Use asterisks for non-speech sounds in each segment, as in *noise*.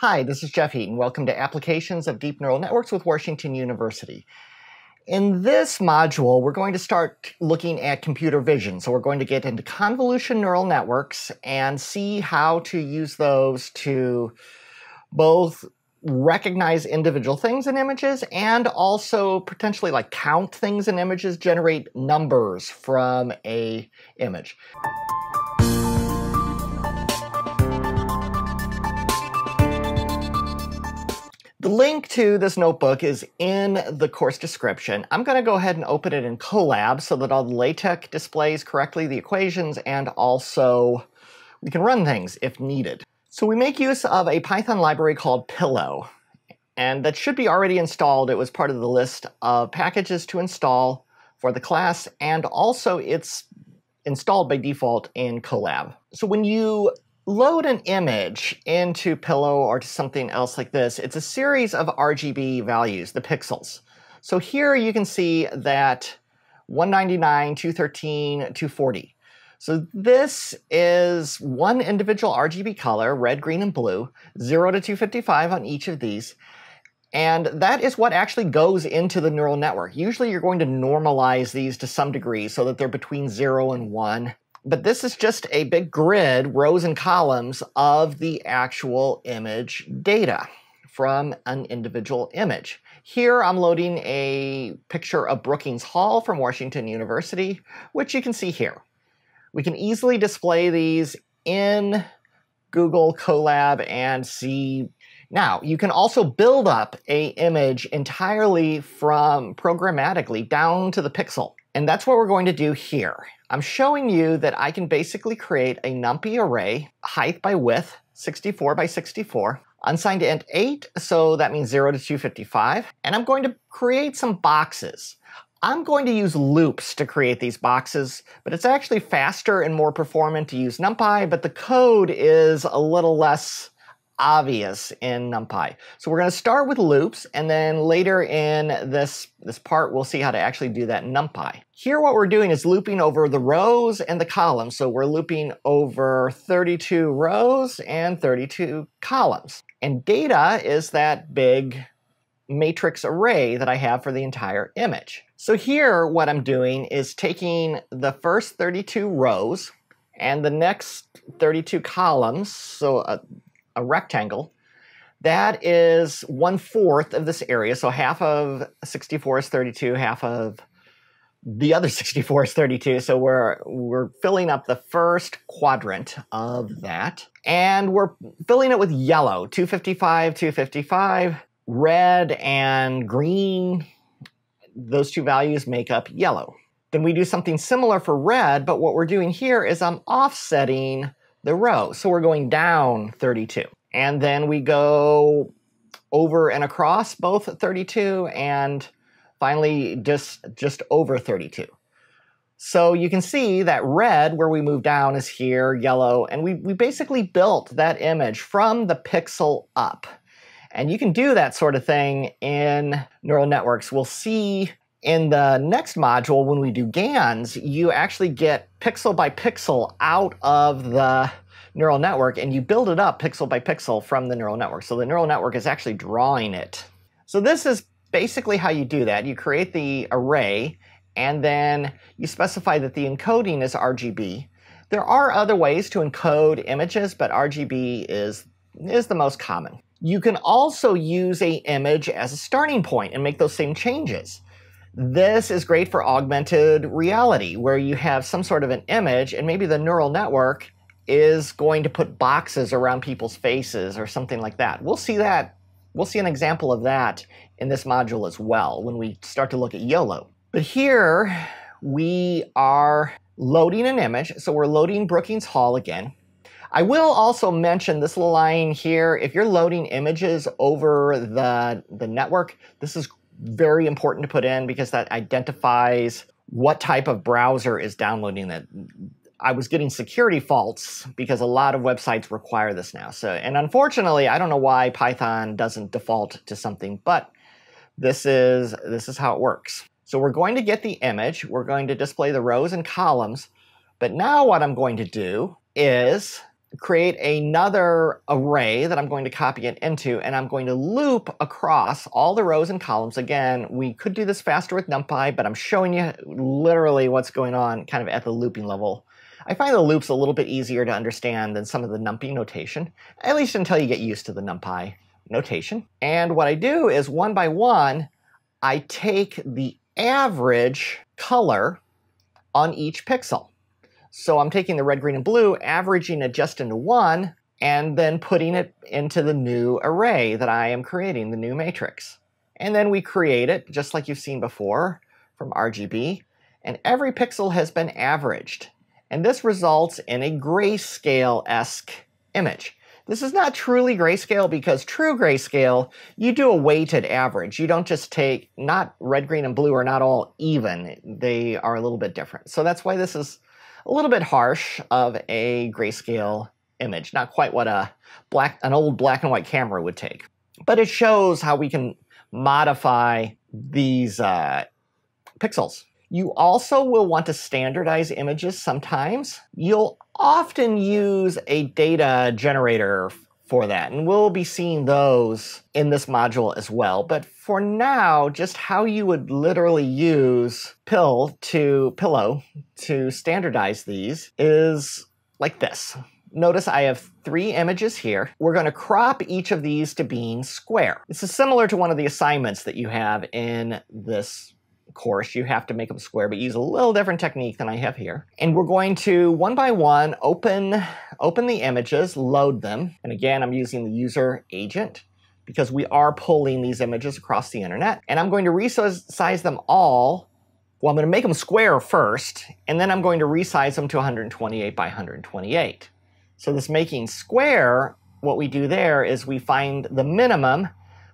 Hi, this is Jeff Heaton. Welcome to Applications of Deep Neural Networks with Washington University. In this module, we're going to start looking at computer vision. So we're going to get into convolution neural networks and see how to use those to both recognize individual things in images and also potentially like count things in images, generate numbers from a image. The link to this notebook is in the course description. I'm going to go ahead and open it in Colab so that all the LaTeX displays correctly the equations and also we can run things if needed. So we make use of a Python library called Pillow and that should be already installed. It was part of the list of packages to install for the class and also it's installed by default in Colab. So when you load an image into Pillow or to something else like this, it's a series of RGB values, the pixels. So here you can see that 199, 213, 240. So this is one individual RGB color, red, green, and blue, 0 to 255 on each of these. And that is what actually goes into the neural network. Usually you're going to normalize these to some degree so that they're between 0 and 1 but this is just a big grid, rows and columns of the actual image data from an individual image. Here I'm loading a picture of Brookings Hall from Washington University, which you can see here. We can easily display these in Google Colab and see. Now, you can also build up a image entirely from programmatically down to the pixel. And that's what we're going to do here. I'm showing you that I can basically create a NumPy array, height by width, 64 by 64, unsigned int 8, so that means 0 to 255, and I'm going to create some boxes. I'm going to use loops to create these boxes, but it's actually faster and more performant to use NumPy, but the code is a little less obvious in NumPy. So we're going to start with loops, and then later in this, this part, we'll see how to actually do that in NumPy. Here what we're doing is looping over the rows and the columns. So we're looping over 32 rows and 32 columns. And data is that big matrix array that I have for the entire image. So here what I'm doing is taking the first 32 rows and the next 32 columns, so uh, a rectangle, that is one fourth of this area. So half of 64 is 32, half of the other *laughs* 64 is 32. So we're we're filling up the first quadrant of that. And we're filling it with yellow, 255, 255, red and green. Those two values make up yellow. Then we do something similar for red, but what we're doing here is I'm offsetting the row. So we're going down 32. And then we go over and across both 32 and finally just, just over 32. So you can see that red, where we move down, is here, yellow, and we, we basically built that image from the pixel up. And you can do that sort of thing in neural networks. We'll see in the next module, when we do GANs, you actually get pixel by pixel out of the neural network and you build it up pixel by pixel from the neural network. So the neural network is actually drawing it. So this is basically how you do that. You create the array and then you specify that the encoding is RGB. There are other ways to encode images, but RGB is, is the most common. You can also use a image as a starting point and make those same changes. This is great for augmented reality, where you have some sort of an image and maybe the neural network is going to put boxes around people's faces or something like that. We'll see that. We'll see an example of that in this module as well when we start to look at YOLO. But here we are loading an image. So we're loading Brookings Hall again. I will also mention this little line here. If you're loading images over the, the network, this is very important to put in because that identifies what type of browser is downloading it. I was getting security faults because a lot of websites require this now. So, and unfortunately, I don't know why Python doesn't default to something, but this is this is how it works. So we're going to get the image, we're going to display the rows and columns, but now what I'm going to do is create another array that I'm going to copy it into, and I'm going to loop across all the rows and columns. Again, we could do this faster with NumPy, but I'm showing you literally what's going on kind of at the looping level. I find the loops a little bit easier to understand than some of the NumPy notation, at least until you get used to the NumPy notation. And what I do is one by one, I take the average color on each pixel. So I'm taking the red, green, and blue, averaging it just into one, and then putting it into the new array that I am creating, the new matrix. And then we create it, just like you've seen before, from RGB, and every pixel has been averaged. And this results in a grayscale-esque image. This is not truly grayscale because true grayscale, you do a weighted average. You don't just take, not red, green, and blue are not all even. They are a little bit different. So that's why this is a little bit harsh of a grayscale image. Not quite what a black, an old black and white camera would take. But it shows how we can modify these uh, pixels. You also will want to standardize images sometimes. You'll often use a data generator for that, and we'll be seeing those in this module as well. But for now, just how you would literally use Pill to Pillow to standardize these is like this. Notice I have three images here. We're going to crop each of these to being square. This is similar to one of the assignments that you have in this course, you have to make them square, but use a little different technique than I have here. And we're going to, one by one, open, open the images, load them. And again, I'm using the user agent because we are pulling these images across the internet. And I'm going to resize them all. Well, I'm going to make them square first, and then I'm going to resize them to 128 by 128. So this making square, what we do there is we find the minimum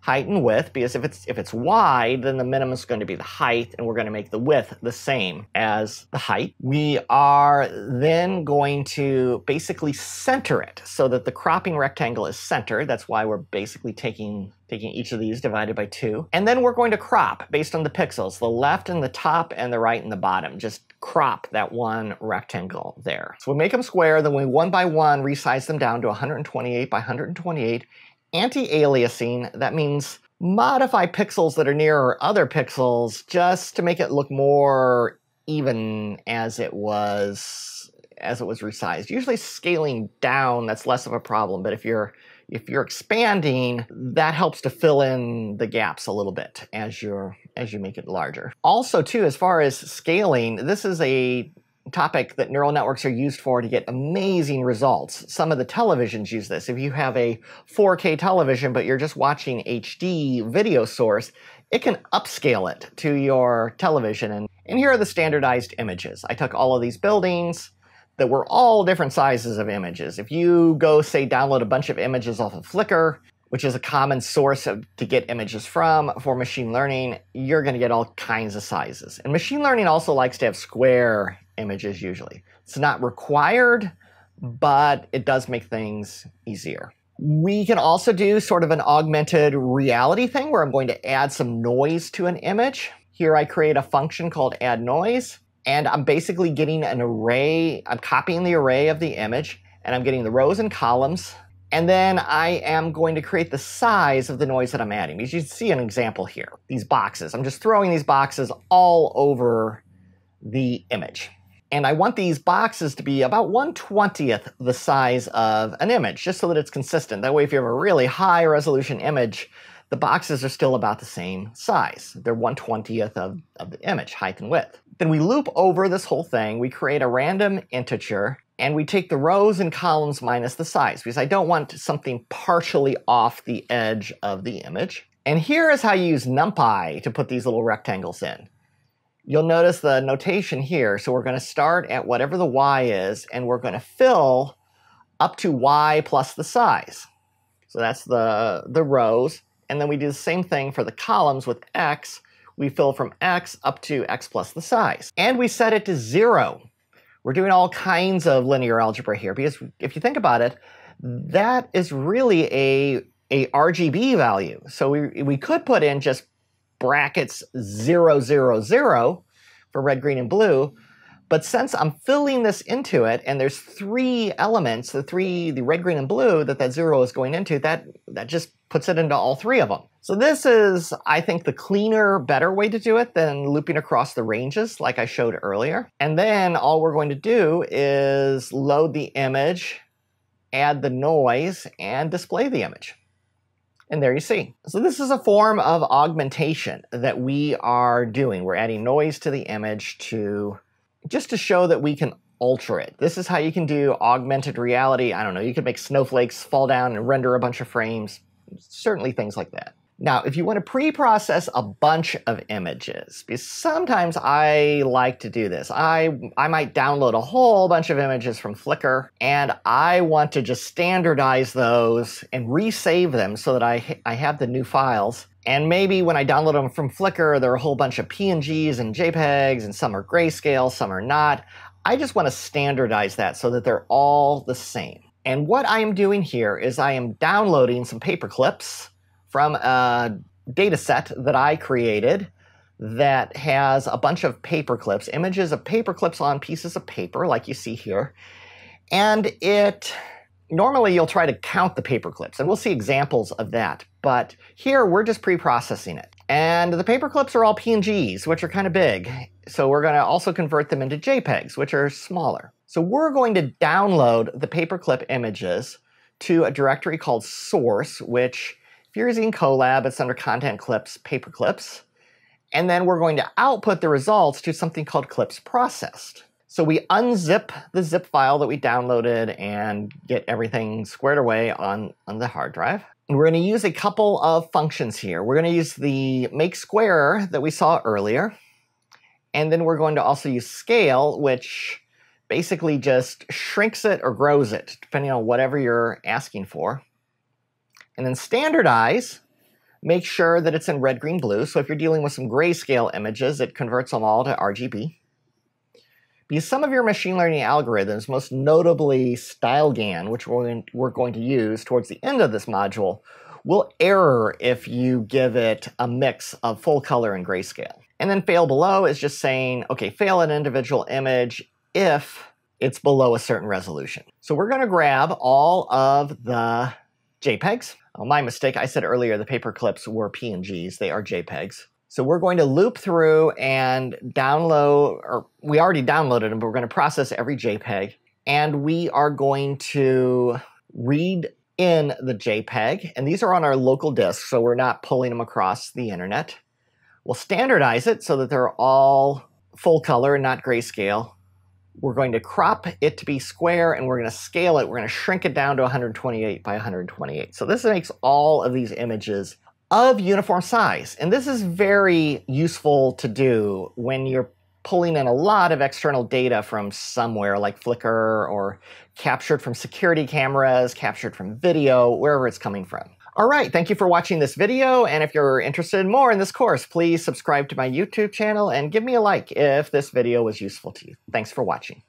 height and width because if it's if it's wide then the minimum is going to be the height and we're going to make the width the same as the height. We are then going to basically center it so that the cropping rectangle is centered. That's why we're basically taking taking each of these divided by two. And then we're going to crop based on the pixels the left and the top and the right and the bottom. Just crop that one rectangle there. So we make them square then we one by one resize them down to 128 by 128 Anti-aliasing, that means modify pixels that are near other pixels just to make it look more even as it was as it was resized. Usually scaling down, that's less of a problem, but if you're if you're expanding, that helps to fill in the gaps a little bit as you're as you make it larger. Also, too, as far as scaling, this is a topic that neural networks are used for to get amazing results. Some of the televisions use this. If you have a 4K television, but you're just watching HD video source, it can upscale it to your television. And, and here are the standardized images. I took all of these buildings that were all different sizes of images. If you go, say, download a bunch of images off of Flickr, which is a common source of, to get images from for machine learning, you're going to get all kinds of sizes. And machine learning also likes to have square images usually. It's not required, but it does make things easier. We can also do sort of an augmented reality thing where I'm going to add some noise to an image. Here I create a function called add noise, and I'm basically getting an array, I'm copying the array of the image, and I'm getting the rows and columns, and then I am going to create the size of the noise that I'm adding. Because you can see an example here, these boxes. I'm just throwing these boxes all over the image. And I want these boxes to be about 120th the size of an image, just so that it's consistent. That way, if you have a really high resolution image, the boxes are still about the same size. They're 120th of, of the image, height and width. Then we loop over this whole thing, we create a random integer, and we take the rows and columns minus the size, because I don't want something partially off the edge of the image. And here is how you use NumPy to put these little rectangles in. You'll notice the notation here. So we're going to start at whatever the y is, and we're going to fill up to y plus the size. So that's the, the rows. And then we do the same thing for the columns with x. We fill from x up to x plus the size. And we set it to 0. We're doing all kinds of linear algebra here because if you think about it, that is really a, a RGB value. So we, we could put in just brackets 000 for red, green, and blue. But since I'm filling this into it, and there's three elements, the three, the red, green, and blue that that zero is going into, that, that just puts it into all three of them. So this is, I think, the cleaner, better way to do it than looping across the ranges like I showed earlier. And then all we're going to do is load the image, add the noise, and display the image. And there you see. So this is a form of augmentation that we are doing. We're adding noise to the image to just to show that we can alter it. This is how you can do augmented reality. I don't know, you could make snowflakes fall down and render a bunch of frames. Certainly things like that. Now, if you want to pre-process a bunch of images, because sometimes I like to do this. I, I might download a whole bunch of images from Flickr, and I want to just standardize those and resave them so that I, I have the new files. And maybe when I download them from Flickr, there are a whole bunch of PNGs and JPEGs, and some are grayscale, some are not. I just want to standardize that so that they're all the same. And what I am doing here is I am downloading some paper clips from a data set that I created that has a bunch of paper clips, images of paper clips on pieces of paper, like you see here. And it normally you'll try to count the paper clips, and we'll see examples of that. But here we're just pre-processing it. And the paper clips are all PNGs, which are kind of big. So we're going to also convert them into JPEGs, which are smaller. So we're going to download the paperclip images to a directory called source, which using Colab, it's under Content Clips, Paper Clips. And then we're going to output the results to something called Clips Processed. So we unzip the zip file that we downloaded and get everything squared away on, on the hard drive. And we're going to use a couple of functions here. We're going to use the make square that we saw earlier. And then we're going to also use scale, which basically just shrinks it or grows it, depending on whatever you're asking for. And then standardize, make sure that it's in red, green, blue. So if you're dealing with some grayscale images, it converts them all to RGB. Because some of your machine learning algorithms, most notably StyleGAN, which we're going to use towards the end of this module, will error if you give it a mix of full color and grayscale. And then fail below is just saying, okay, fail an individual image if it's below a certain resolution. So we're going to grab all of the JPEGs. Oh, my mistake. I said earlier the paper clips were PNGs. They are JPEGs. So we're going to loop through and download, or we already downloaded them, but we're going to process every JPEG. And we are going to read in the JPEG. And these are on our local disk, so we're not pulling them across the internet. We'll standardize it so that they're all full color and not grayscale. We're going to crop it to be square and we're going to scale it. We're going to shrink it down to 128 by 128. So this makes all of these images of uniform size. And this is very useful to do when you're pulling in a lot of external data from somewhere like Flickr or captured from security cameras, captured from video, wherever it's coming from. All right, thank you for watching this video, and if you're interested in more in this course, please subscribe to my YouTube channel and give me a like if this video was useful to you. Thanks for watching.